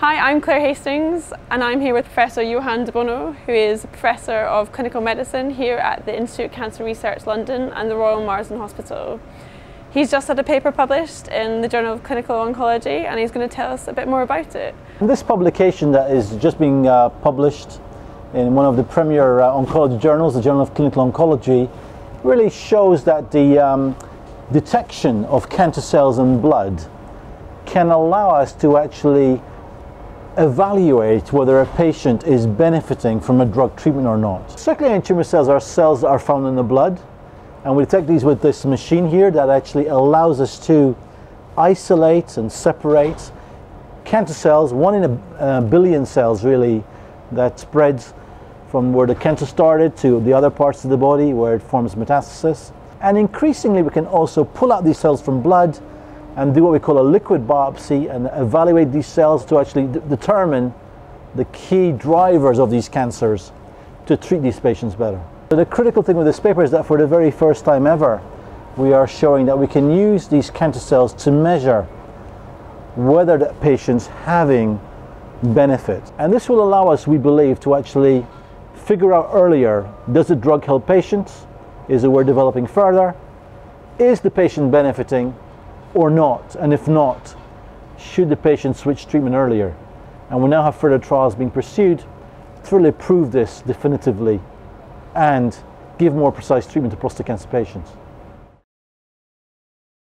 Hi, I'm Claire Hastings and I'm here with Professor Johan de Bono, who is Professor of Clinical Medicine here at the Institute of Cancer Research London and the Royal Marsden Hospital. He's just had a paper published in the Journal of Clinical Oncology and he's going to tell us a bit more about it. This publication that is just being uh, published in one of the premier uh, oncology journals, the Journal of Clinical Oncology, really shows that the um, detection of cancer cells in blood can allow us to actually evaluate whether a patient is benefiting from a drug treatment or not. Circulating tumor cells are cells that are found in the blood and we detect these with this machine here that actually allows us to isolate and separate cancer cells, one in a, billion cells really, that spreads from where the cancer started to the other parts of the body where it forms metastasis. And increasingly we can also pull out these cells from blood and do what we call a liquid biopsy and evaluate these cells to actually determine the key drivers of these cancers to treat these patients better. The critical thing with this paper is that for the very first time ever, we are showing that we can use these cancer cells to measure whether the patient's having benefit. And this will allow us, we believe, to actually figure out earlier, does the drug help patients? Is it worth developing further? Is the patient benefiting? Or not? And if not, should the patient switch treatment earlier? And we now have further trials being pursued to really prove this definitively and give more precise treatment to prostate cancer patients.